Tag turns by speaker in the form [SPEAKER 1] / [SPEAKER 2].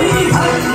[SPEAKER 1] Hey, hey.